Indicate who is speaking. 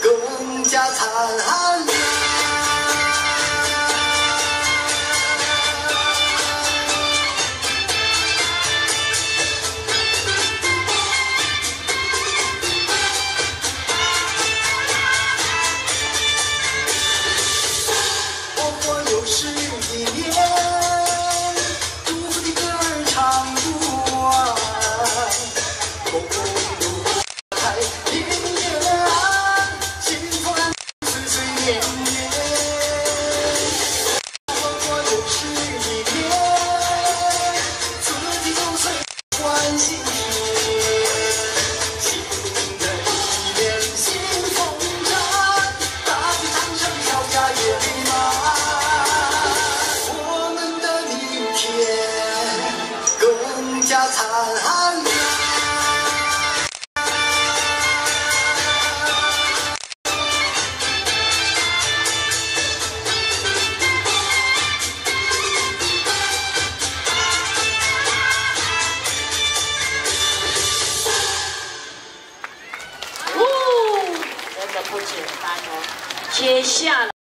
Speaker 1: 更加灿烂。
Speaker 2: 不简单哦，接下来。